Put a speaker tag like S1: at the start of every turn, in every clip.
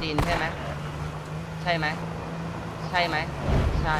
S1: จีนใช่ไหมใช่ไหมใช่ไหมใช่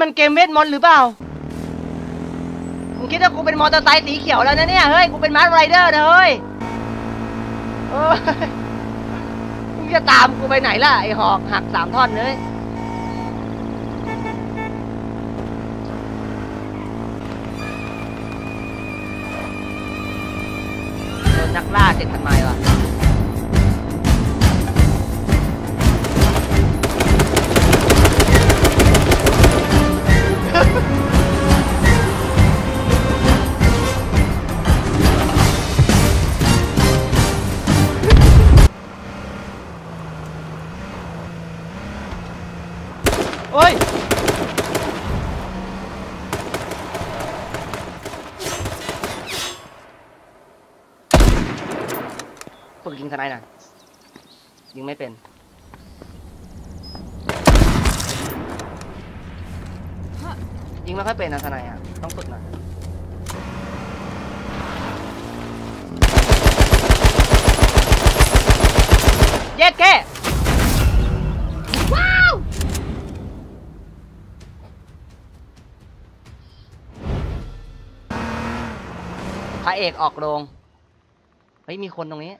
S1: มันเกมเวทมนต์หรือเปล่ามึงคิดว่ากูเป็นมอเตอร์ไซค์สีเขียวแล้วนะเนี่ย เฮ้ย กูเป็นมาร์ไรเดอร์นะเฮ้ยเอ้ยมึงจะตามกูไปไหนล่ะ ไอหอกหักสามท่อนเลยนนักล่าเจ็ดพันไมล์ว่ะ โอ้ยฝึกยิงทนายหน่อยยิงไม่เป็นยิงไม่ค่อยเป็นนะทนายอะต้องฝึกหน่อยเย็ดแค่ พระเอกออกโรง เฮ้ย มีคนตรงนี้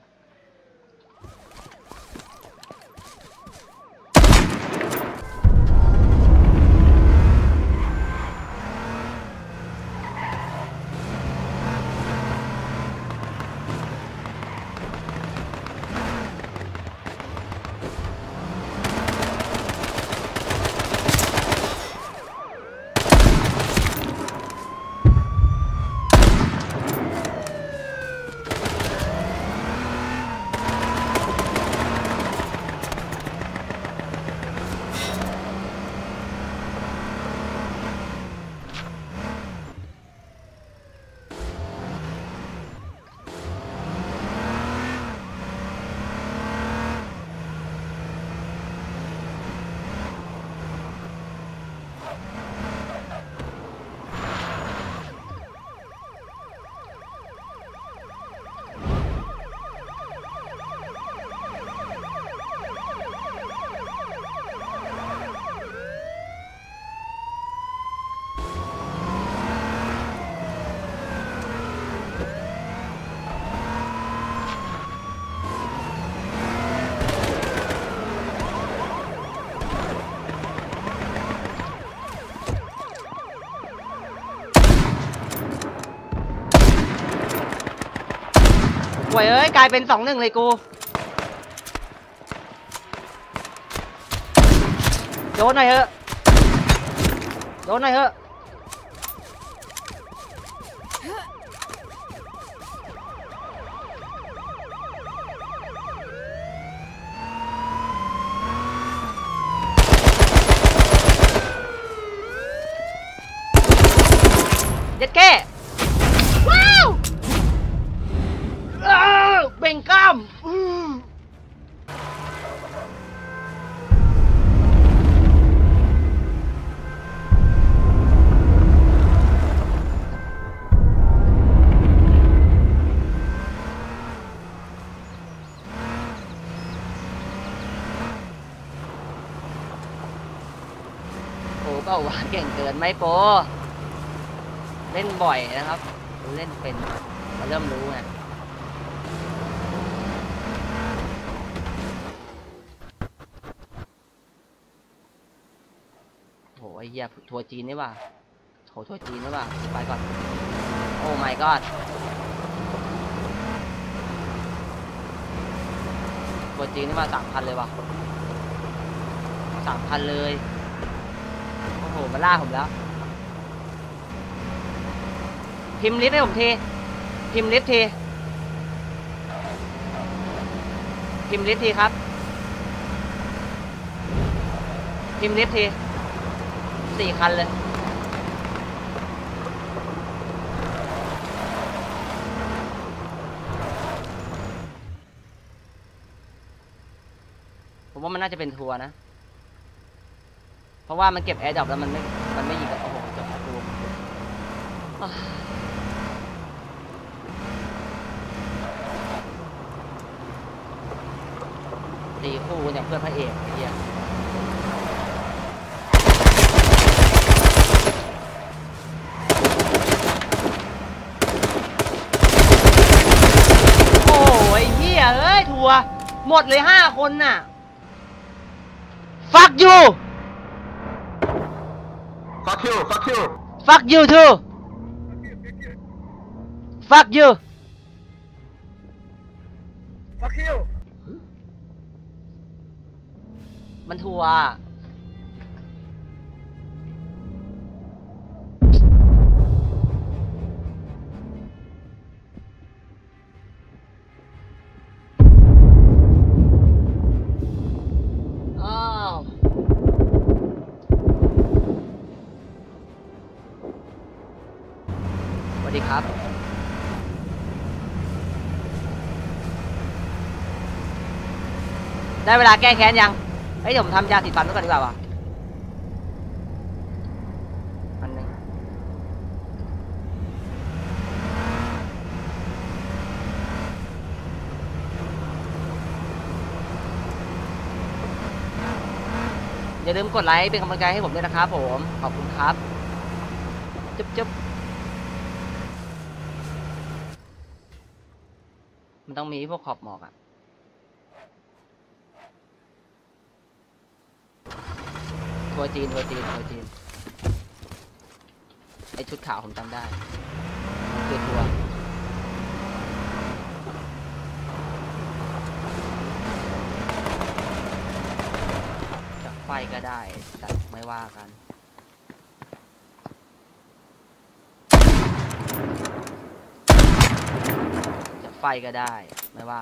S1: วยเอ้ยกลายเป็นสองหนึ่งเลยกู โดนหน่อยเถอะ โดนหน่อยเถอะเจ็ดแก้ เปล่าวะเก่งเกินไหมโปเล่นบ่อยนะครับ เล่นเป็นมาเริ่มรู้ไงโหไอ้เหี้ยทัวร์จีนนี่ว่ะโหทัวร์จีนนี่ว่ะไปก่อน โอ้ my god ทัวร์จีนนี่ว่าสามพันเลยว่ะสามพันเลย โหมาล่าผมแล้ว พิมพ์ RIP ให้ผมที พิมพ์ RIP ที พิมพ์ RIP ทีครับ พิมพ์ RIP ทีสี่คันเลยผมว่ามันน่าจะเป็นทัวร์นะ เพราะว่ามันเก็บ airdrop แล้วมันไม่ มันไม่ยิงกับโอ้โหจบแล้วกูอะตีคู่กันอย่างเพื่อนพระเอกไอ้เฮียโอ้ยเฮียเอ้ย ทัว หมดเลยห้าคนน่ะ fuck you
S2: Fuck you, fuck you.
S1: fuck you too fuck you
S2: Fuck you.
S1: มันทัวร์ ได้เวลาแก้แค้นยัง เฮ้ยเดี๋ยวผมทำยาสีฟันไว้ก่อนดีกว่าวะอันนึงอย่าลืมกดไลค์เป็นกำลังใจให้ผมด้วยนะครับผม ขอบคุณครับ จุ๊บจุ๊บมันต้องมีพวกขอบหมอกอะ ทัวร์จีนทัวร์จีนทัวร์จีนไอชุดขาวผมจำได้มันคือทัวจะไฟก็ได้ แต่ไม่ว่ากันจะไฟก็ได้ ไม่ว่า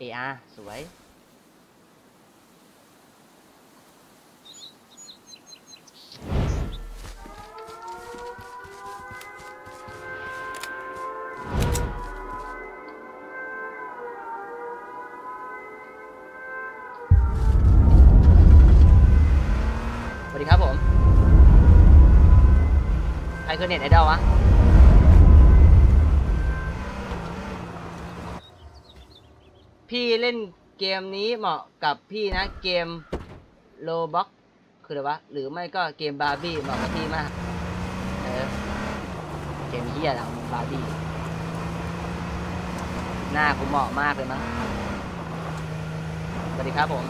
S1: เออาสวย สวัสดีครับผม ใครคือเน็ตไอดอลวะ พี่เล่นเกมนี้เหมาะกับพี่นะเกม Roblox คืออะไรวะหรือไม่ก็เกมบาร์บี้เหมาะกับพี่มากเออเกมเฮียแล้วบาร์บี้หน้ากูเหมาะมากเลยมั้งสวัสดีครับผม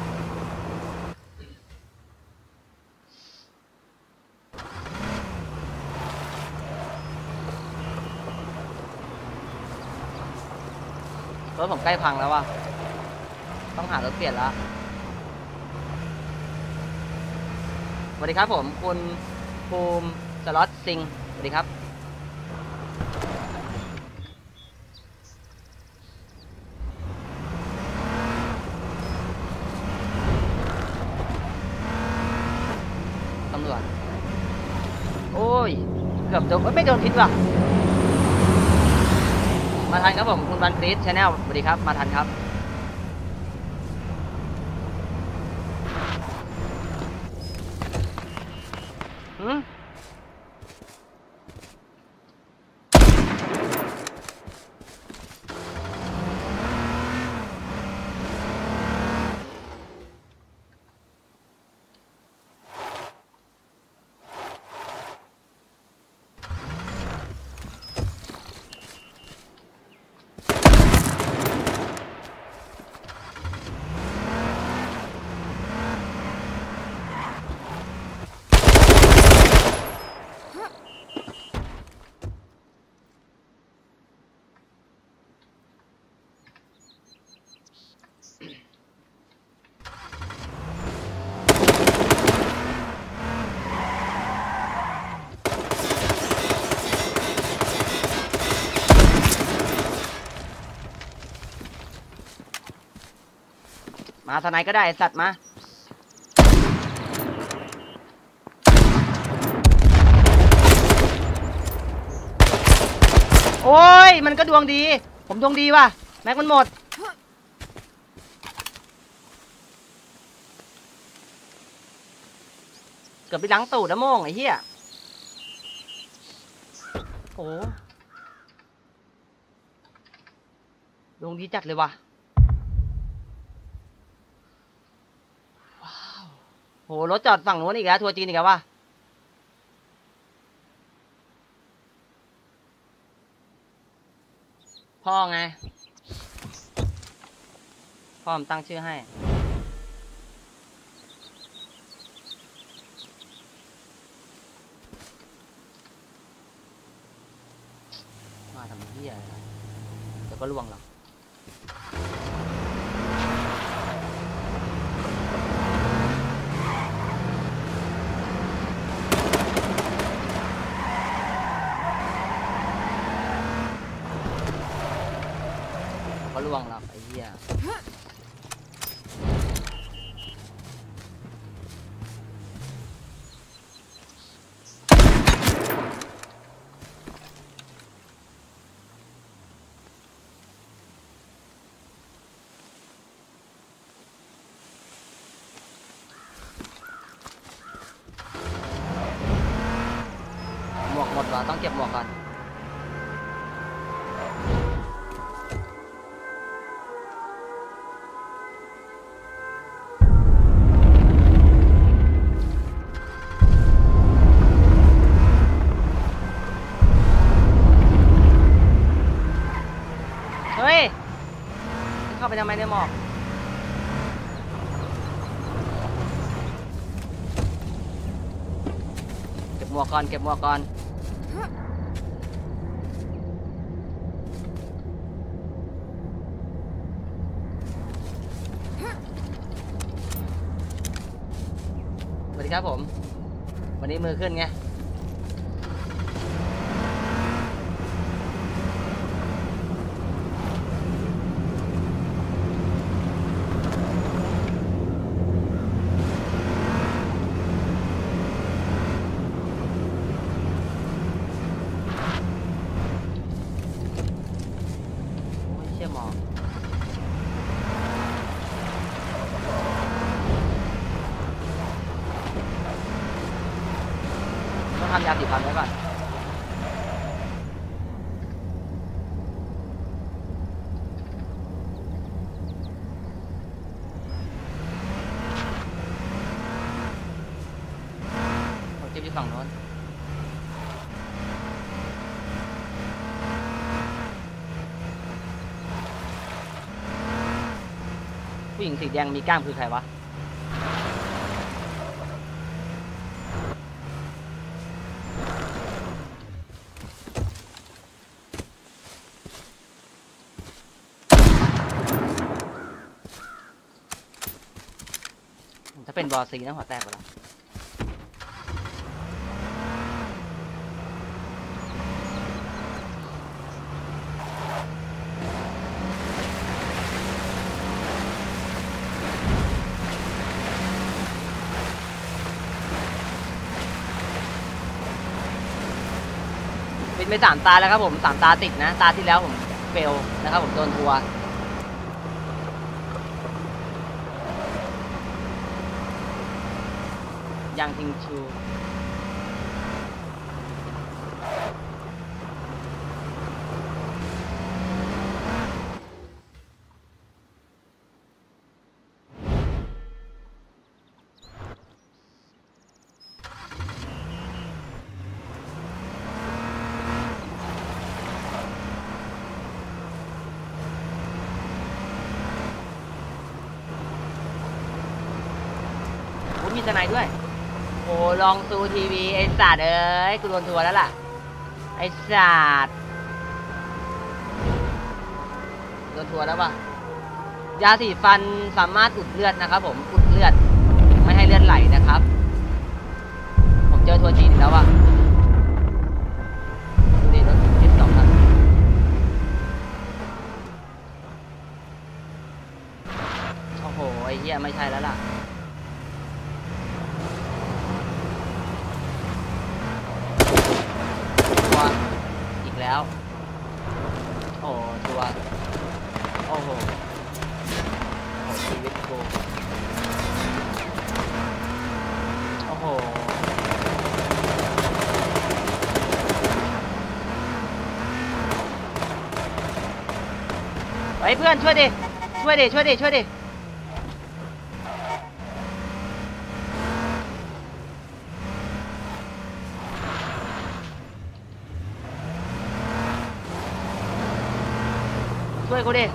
S1: รถผมใกล้พังแล้วว่ะ ต้องหารถเปลี่ยนแล้วสวัสดีครับผมคุณภูมิสล็อตซิงสวัสดีครับ ตำรวจ โอ้ย เกือบโดนไม่โดนพิษว่ะ มาทันครับผม คุณวันคริสชาแนลสวัสดีครับ มาทันครับ หืม มาทนายก็ได้ไอ้สัตว์มา โอ้ย มันก็ดวงดี ผมดวงดีว่ะ แม็กมันหมด เกือบไปล้างตูดแล้วโมงไอ้เหี้ย โอ้ดวงดีจัดเลยว่ะ ว้าว โหรถจอดฝั่งนู้นอีกแล้วทัวร์จีนอีกแล้ววะพ่อไง พ่อผมตั้งชื่อให้ มาทำเหี้ยอะไรเดี๋ยวก็ล่วงหรอก ล่วงหรอกไอ้เหี้ย ไปทำไมในหมอกเก็บหมวกก่อนเก็บหมวกก่อนสวัสดีครับผม วันนี้มือขึ้นไง โอ้ยเชี่ยหมอกต้องทำยาสีฟันไว้ก่อน ส อยู่ฝั่งโน้นผู้หญิงสีแดงมีกล้ามคือใครวะถ้าเป็นบอซีนะหัวแตกไปแล้ว ไปสามตาแล้วครับผมสามตาติดนะ ตาที่แล้วผมเฟลนะครับผมโดนทัวร์ยังทิงชู มีทนายด้วย โอ้ลองซูทีวีไอ้สัตว์เอ้ยกูโดนทัวร์แล้วล่ะ ไอ้สัตว์โดนทัวร์แล้วว่ะยาสีฟันสามารถอุดเลือดนะครับ ผมอุดเลือด ไม่ให้เลือดไหลนะครับ ผมเจอทัวร์จีนแล้วว่ะดูดิรถจ็ดสองคันโอ้โหไอ้เหี้ยไม่ใช่แล้วล่ะ ไอ้เพื่อนช่วยดิ ช่วยดิ ช่วยดิ ช่วยดิ ช่วยกูดิ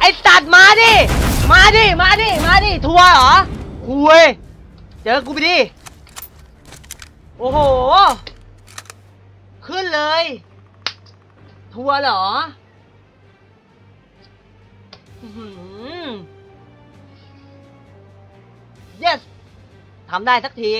S1: ไอสัตว์มาดิ มา ดิ มาดิ มาดิ ทัวร์เหรอคุยเจอกูไปดิ โอ้โห ขึ้นเลย ทัวร์เหรออื้อหือ yes ทำได้สักที